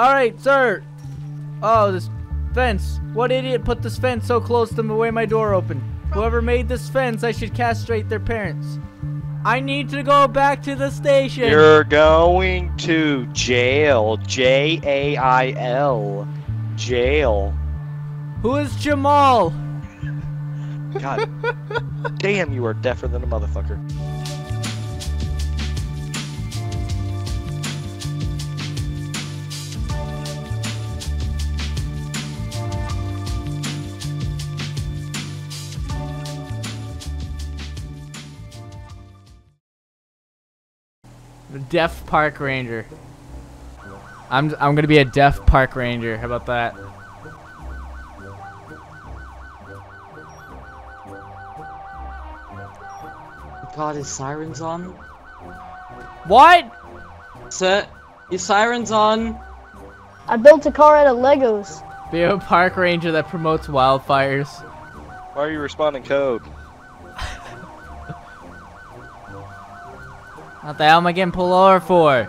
Alright, sir. Oh, this fence. What idiot put this fence so close to the way my door opened? Whoever made this fence, I should castrate their parents. I need to go back to the station. You're going to jail. J A I L. Jail. Who is Jamal? God damn, you are deafer than a motherfucker. Deaf park ranger. I'm I'm gonna be a deaf park ranger. How about that? God, his sirens on? What? Sir, your sirens on? I built a car out of Legos. Be a park ranger that promotes wildfires. Why are you responding code? What the hell am I getting pulled over for?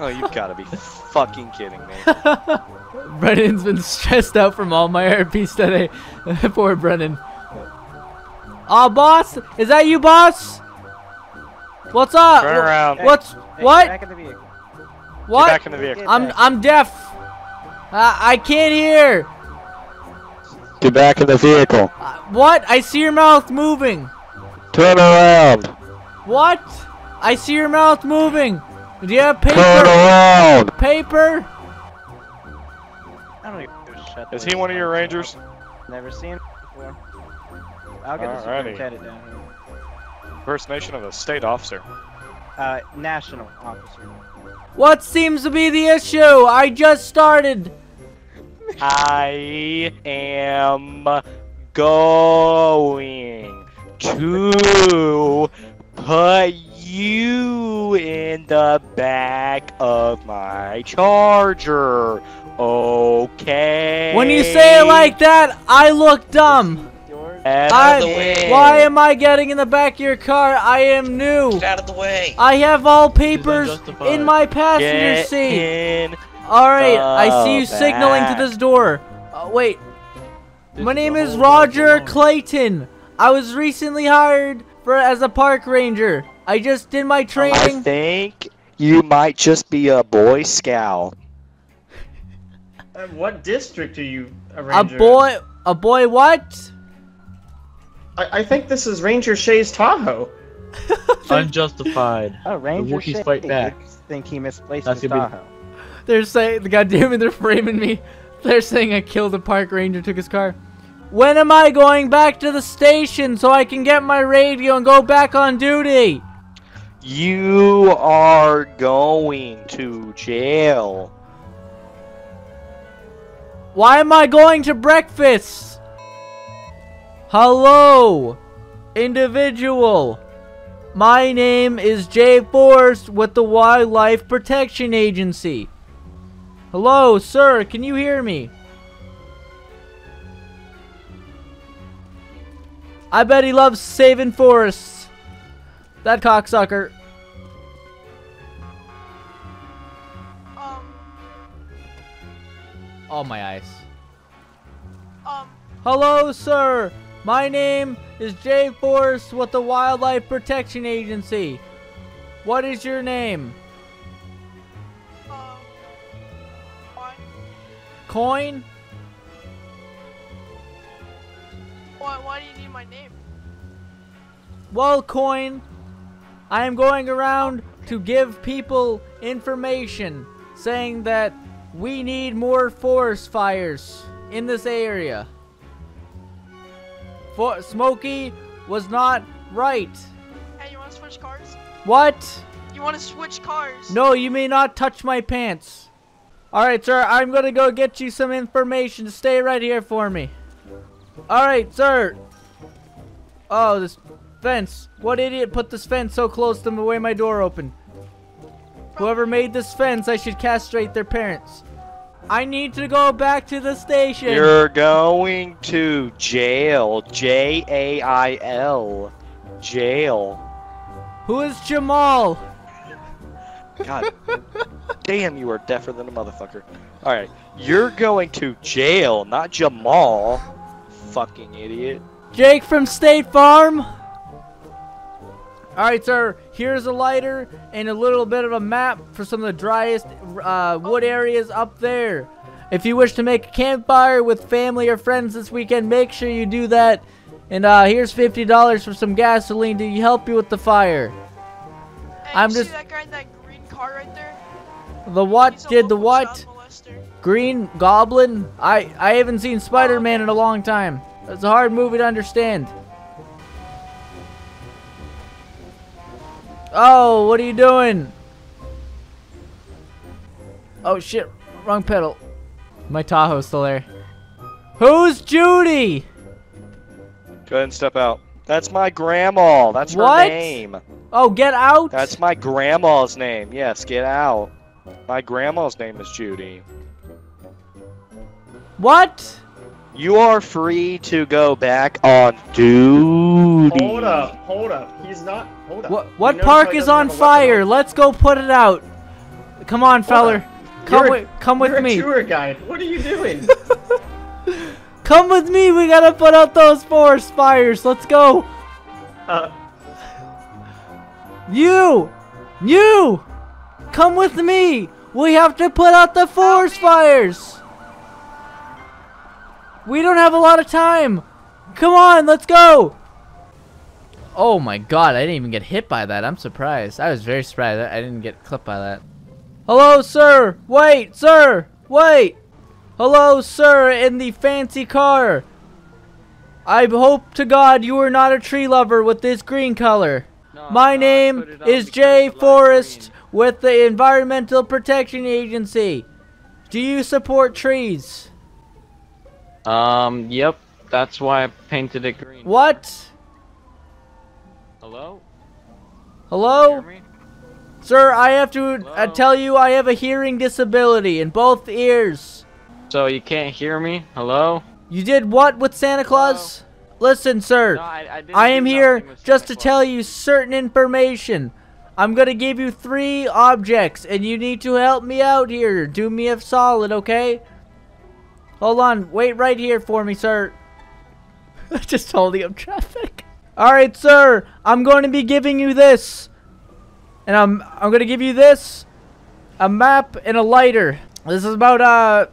Oh, you've got to be fucking kidding me. Brennan's been stressed out from all my RPs today. Poor Brennan. Oh, boss! Is that you, boss? What's up? Turn around. What's what? Back in the vehicle. Get What? back in the vehicle. I'm I'm deaf. I I can't hear. Get back in the vehicle. Uh, what? I see your mouth moving. Turn around. What? I see your mouth moving. Do you have Turn paper? around. Paper? I don't even shut Is he one of your rangers? Never seen him before. I'll get the Alrighty. superintendent down here. Impersonation of a state officer. Uh, national officer. What seems to be the issue? I just started. I am going to put you in the back of my charger. Okay. When you say it like that, I look dumb. George? Out I, of the way. why am I getting in the back of your car? I am new. out of the way. I have all papers in my passenger Get seat. in. Alright, I see you the signaling to this door. Uh, wait, This my name a is Roger. Clayton. I was recently hired for as a park ranger. I just did my training. I training. think you might just be a boy scout. What district are you a A ranger? in? boy, a boy what? I, I think this is Ranger Shay's Tahoe. Unjustified. Oh, Ranger Wookiees Shay. fight back. I think he misplaced That's his gonna be- Tahoe. They're saying, God damn it, they're framing me. They're saying I killed a park ranger, took his car. When am I going back to the station so I can get my radio and go back on duty? You are going to jail. Why am I going to breakfast? Hello, individual. My name is Jay Forest with the Wildlife Protection Agency. Hello, sir, can you hear me? I bet he loves saving forests. That cocksucker. Um, Oh, my eyes. um, Hello, sir. My name is Jay Forest with the Wildlife Protection Agency. What is your name? um, why, Coin? Why, do you need my name? Well, Coin, I am going around to give people information saying that we need more forest fires in this area. For Smokey was not right. Hey, you wanna switch cars? What? You wanna switch cars? No, you may not touch my pants. Alright, sir, I'm gonna go get you some information. Stay right here for me. Alright, sir. Oh, this fence. What idiot put this fence so close to the way my door opened? Whoever made this fence, I should castrate their parents. I need to go back to the station. You're going to jail. J A I L. Jail. Who is Jamal? God Damn, you are deafer than a motherfucker. Alright, you're going to jail, not Jamal. Fucking idiot. Jake from State Farm. Alright, sir. Here's a lighter and a little bit of a map for some of the driest uh, wood areas up there. If you wish to make a campfire with family or friends this weekend, make sure you do that. And uh, here's $50 for some gasoline to help you with the fire. Hey, I'm you just- see that guy in that green car right there? The what He's did the local what? Green Goblin? I, I haven't seen Spider-Man in a long time. It's a hard movie to understand. Oh, what are you doing? Oh shit, wrong pedal. My Tahoe's still there. Who's Judy? Go ahead and step out. That's my grandma. That's her What? name. Oh, get out! That's my grandma's name. Yes, get out. My grandma's name is Judy. What? You are free to go back on duty. Hold up, hold up. He's not. Hold up. What, what park is doesn't on have a weapon fire? Let's go put it out. Come on, feller. Come You're a- with, come with You're me. a tour guide. What are you doing? Come with me. We gotta put out those forest fires. Let's go. uh, You, you, come with me. We have to put out the forest fires. We don't have a lot of time. Come on, let's go. Oh my god, I didn't even get hit by that. I'm surprised. I was very surprised. I I didn't get clipped by that. Hello, sir. Wait, sir. Wait. Hello, sir, in the fancy car. I hope to God you are not a tree lover with this green color. My name is Jay Forest with the Environmental Protection Agency. Do you support trees? Um, yep. That's why I painted it green. What? Hello? Hello? Sir, I have to uh, Hello? tell you I have a hearing disability in both ears. So you can't hear me? Hello? You did what with Santa Claus? Listen, sir. No, I, I, I am here just to tell you certain information. I'm gonna give you three objects, and you need to help me out here. Do me a solid, okay? Hold on, wait right here for me, sir. just holding up traffic. All right, sir. I'm going to be giving you this, and I'm I'm gonna give you this, a map and a lighter. This is about uh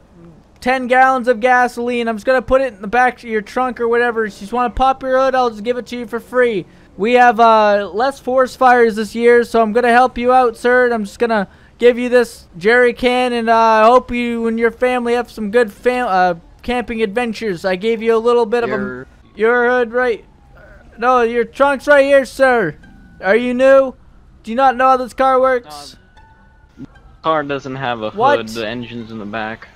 10 gallons of gasoline. I'm just gonna put it in the back of your trunk or whatever. If you just want to pop your hood, I'll just give it to you for free. We have uh, less forest fires this year, so I'm gonna help you out, sir. I'm just gonna give you this jerry can, and uh, I hope you and your family have some good fam- uh, camping adventures. I gave you a little bit of a Your- your hood right. No, your trunk's right here, sir. Are you new? Do you not know how this car works? car doesn't have a What? hood. The engine's in the back.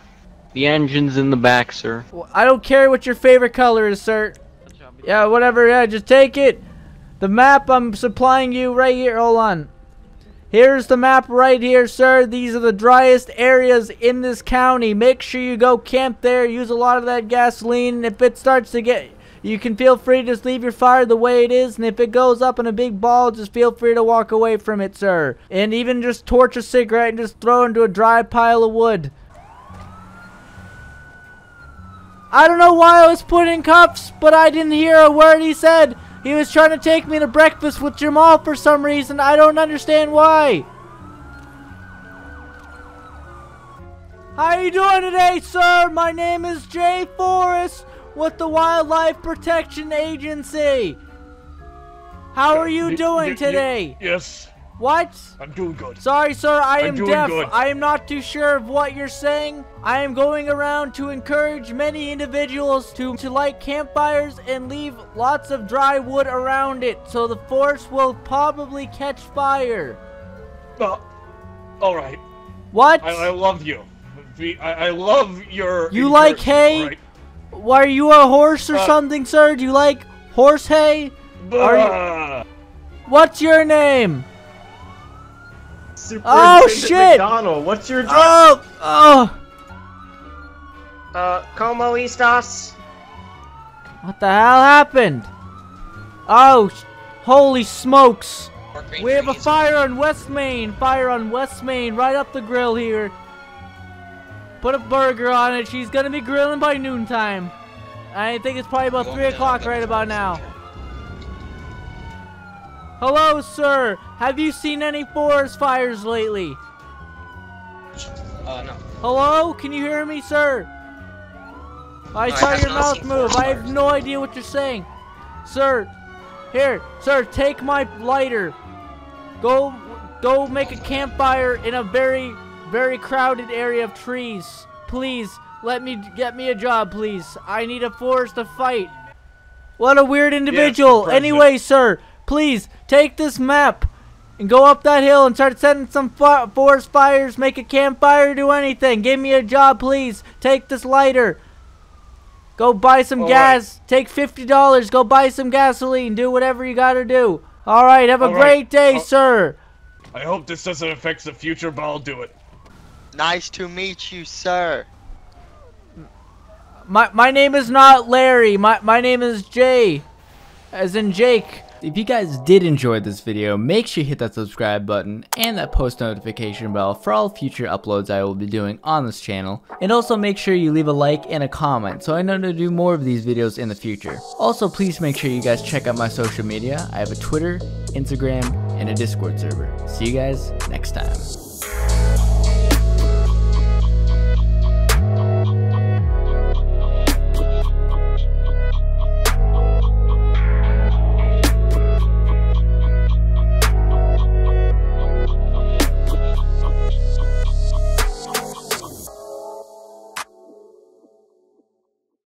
The engine's in the back, sir. Well, I don't care what your favorite color is, sir. Yeah, whatever. Yeah, just take it. The map I'm supplying you right here. Hold on. Here's the map right here, sir. These are the driest areas in this county. Make sure you go camp there. Use a lot of that gasoline. If it starts to get, you can feel free to just leave your fire the way it is. And if it goes up in a big ball, just feel free to walk away from it, sir. And even just torch a cigarette and just throw it into a dry pile of wood. I don't know why I was put in cuffs, but I didn't hear a word he said. He was trying to take me to breakfast with Jamal for some reason. I don't understand why. How are you doing today, sir? My name is Jay Forest with the Wildlife Protection Agency. How are you doing today? Yes, What? I'm doing good. Sorry, sir, I am deaf. good. I am not too sure of what you're saying. I am going around to encourage many individuals to, to light campfires and leave lots of dry wood around it so the forest will probably catch fire. Uh, all right, What? I, I love you. I, I love your. You like hay? right? Why are you a horse or Uh, something, sir? Do you like horse hay? You- What's your name? Superintendent shit! McDonald, what's your job? Oh, oh. Uh, como estas? What the hell happened? Oh, holy smokes. We have a fire on West Main. Fire on West Main, right up the grill here. Put a burger on it. She's gonna be grilling by noontime. I think it's probably about three o'clock right about now. Hello, sir. Have you seen any forest fires lately? Uh, no. Hello? Can you hear me, sir? I I saw have your mouth move. I have no idea what you're saying. Sir, here, sir, take my lighter. Go, go make a campfire in a very, very crowded area of trees. Please, let me, get me a job, please. I need a forest to fight. What a weird individual. Anyway, sir, please, take this map and go up that hill and start setting some forest fires, make a campfire, do anything. Give me a job, please. Take this lighter. Go buy some All gas. Take $50. Go buy some gasoline. Do whatever you gotta do. All right, have a All right. great day, Uh, sir. I hope this doesn't affect the future, but I'll do it. Nice to meet you, sir. My my name is not Larry. My my name is Jay. As in Jake. If you guys did enjoy this video, make sure you hit that subscribe button and that post notification bell for all future uploads I will be doing on this channel. And also make sure you leave a like and a comment so I know to do more of these videos in the future. Also please make sure you guys check out my social media. I have a Twitter, Instagram, and a Discord server. See you guys next time.